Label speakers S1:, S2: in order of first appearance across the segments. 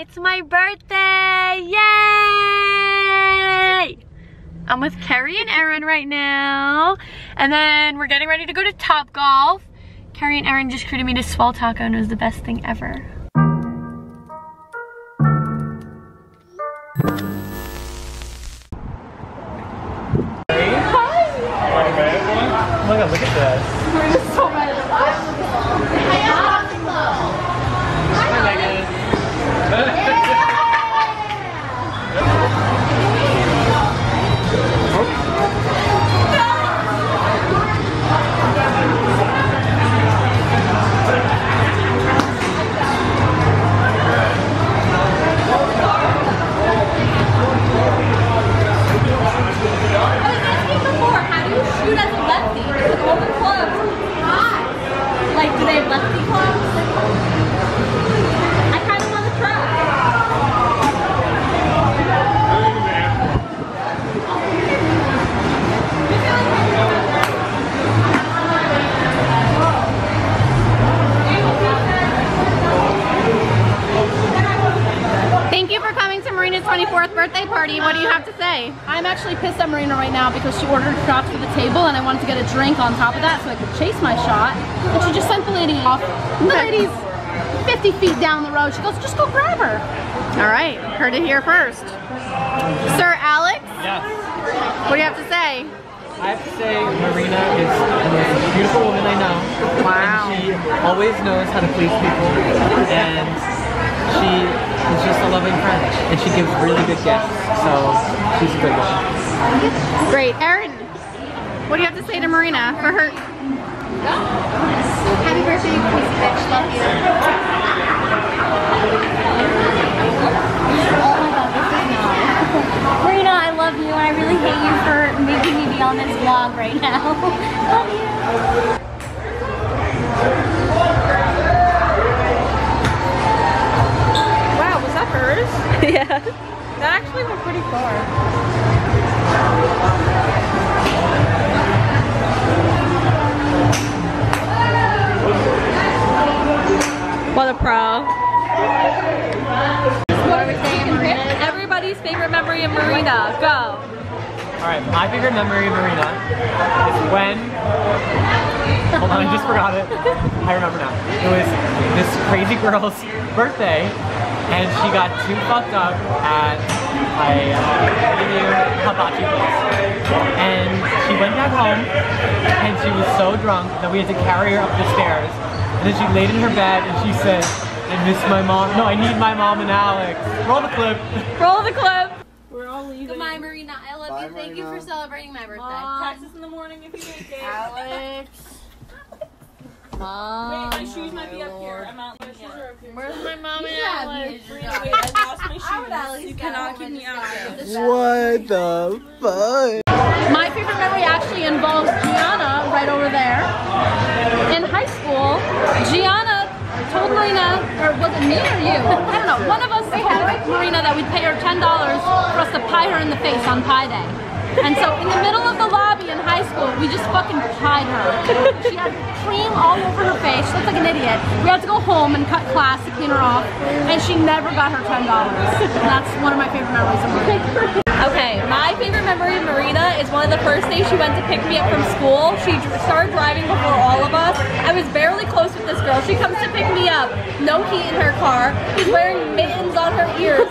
S1: It's my birthday! Yay! I'm with Carrie and Erin right now. And then we're getting ready to go to Topgolf. Carrie and Erin just treated me to Swell Taco and it was the best thing ever. Hi!
S2: Oh my god, look at this. Hi,
S3: Marina's 24th birthday party. What do you have to say?
S4: I'm actually pissed at Marina right now because she ordered shots for the table and I wanted to get a drink on top of that so I could chase my shot. And she just sent the lady off. The lady's 50 feet down the road. She goes, just go grab her.
S3: All right, heard it here first. Sir Alex,
S2: Yes.
S3: what do you have to say?
S2: I have to say Marina is the most beautiful woman I know.
S3: Wow.
S2: And she always knows how to please people. And she is just a loving friend. And she gives really good gifts. So she's a good one.
S3: Great. Erin, what do you have to say to Marina for her?
S5: Happy birthday, you piece of bitch. Love you. Oh my god, this is not. Marina, I love you and I really hate you for making me be on this vlog right now. love you.
S4: That actually went pretty far.
S3: What a pro.
S4: Everybody's favorite memory of Marina. Go.
S2: Alright, my favorite memory of Marina is when Hold on, I just forgot it. I remember now. It was this crazy girl's birthday, and she got too fucked up at a uh, hibachi place. And she went back home, and she was so drunk that we had to carry her up the stairs. And then she laid in her bed, and she said, I miss my mom. No, I need my mom and Alex. Roll the clip.
S3: Roll the clip. We're all leaving.
S5: Goodbye, Marina. I love you. Thank you for celebrating my birthday.
S4: Text us in the morning if you make it.
S5: Alex.
S4: Wait, my oh, shoes might be up here. I'm out. My shoes are up here.
S3: Where's my mom and
S5: Yeah,
S3: Alex?
S4: Wait, I lost my
S5: I would at
S4: shoes.
S5: least
S4: You cannot keep me out
S5: decide
S4: here.
S5: this is-
S6: What the fuck?
S4: My favorite memory actually involves Gianna right over there. In high school, Gianna told Marina, or was it me or you? I don't know. One of us told Marina that we'd pay her $10 for us to pie her in the face on Pie Day. And so in the middle of the lobby in high school, we just fucking pied her. She had cream all over her face. She looked like an idiot. We had to go home and cut class to clean her off. And she never got her $10. And that's one of my favorite memories of Marina.
S7: Okay, my favorite memory of Marina is one of the first days she went to pick me up from school. She started driving before all of us. I was barely close with this girl. She comes to pick me up, no heat in her car. She's wearing mittens on her ears,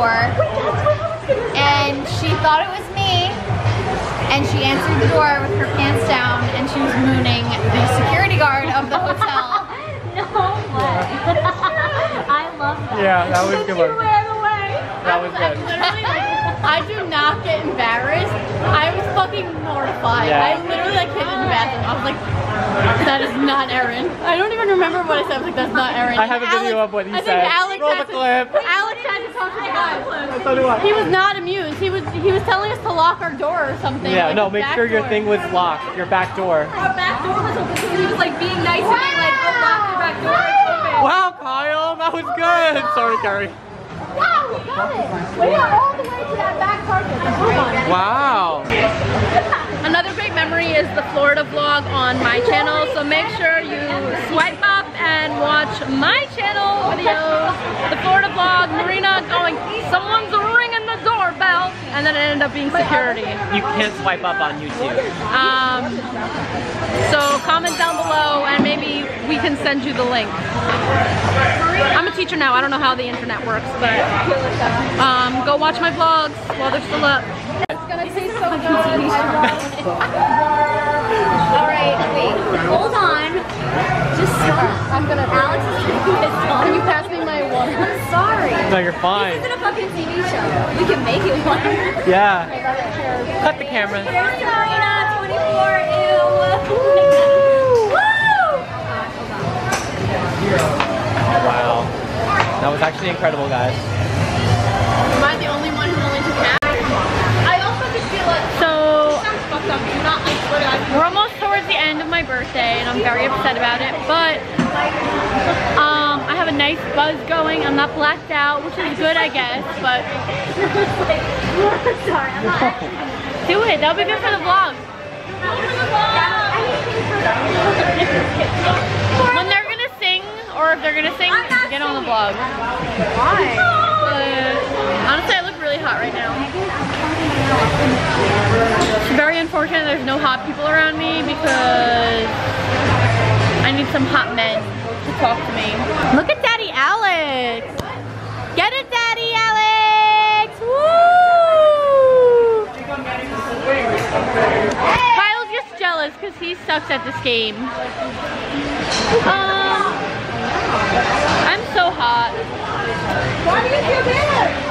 S5: door, and she thought it was me, and she answered the door with her pants down, and she was mooning the security guard of the hotel.
S7: No way. I love that.
S2: Yeah, that was good one. That was good.
S5: Literally, like, I do not get embarrassed. I was fucking mortified.
S2: Yeah.
S5: I literally like hid in the bathroom. I was like, that is not Erin. I don't even remember what I said. I was like, that's not Erin.
S2: I have a video of what he
S5: I
S2: said.
S5: think Alex
S2: Roll the clip.
S5: Alex had to talk to the guy.
S2: So do I.
S5: He was not amused. He was he was telling us to lock our door or something.
S2: Yeah,
S5: like
S2: no, make sure your
S5: door.
S2: thing was locked, your back door.
S7: Our back door was open, so he was like being nice to me, like, oh, lock your back door.
S2: Wow, Kyle, that was good. Sorry, Carrie.
S5: Wow, we got it. We got all the way to that back target.
S2: Wow.
S4: Another great memory is the Florida vlog on my channel, so make sure you swipe up and watch my channel videos. The Florida vlog, Marina going, someone's ringing the doorbell, and then it ended up being security.
S2: You can't swipe up on YouTube.
S4: Um, so comment down below and maybe we can send you the link. I'm a teacher now, I don't know how the internet works, but um, go watch my vlogs while they're still up.
S5: It's gonna taste so good.
S7: All right, wait, hold on. Just stop.
S5: I'm gonna.
S7: Alex is taking his phone.
S5: Can you pass me my water?
S7: I'm sorry.
S2: No, you're fine.
S7: This isn't a fucking TV show. We can make it one.
S2: Yeah. Cut the camera.
S7: Here's Marina, 24, ew. Woo!
S2: Wow. That was actually incredible, guys.
S4: Am I the only one who only took half?
S7: I also just feel like
S4: So
S7: fucked up. You're not like
S4: we're almost towards the end of my birthday and I'm very upset about it, but um, have a nice buzz going. I'm not blacked out, which is good, I guess, but
S7: Sorry, I'm not actually.
S4: do it. That'll be good for the vlog. When they're gonna sing, or if they're gonna sing, get on the vlog.
S7: Why?
S4: But honestly, I look really hot right now. It's very unfortunate there's no hot people around me because I need some hot men talk to me. Look at Daddy Alex! Get it, Daddy Alex! Woo! Kyle's just jealous because he sucks at this game. Um, I'm so hot.
S5: Why do you feel bad?